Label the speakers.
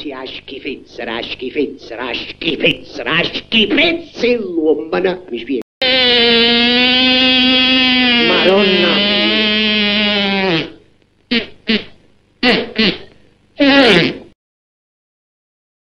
Speaker 1: si ashki fitser, ashki fitser, ashki fitser, ashki fitser, l'uomana. Mi spiego. Madonna. Mm-hmm.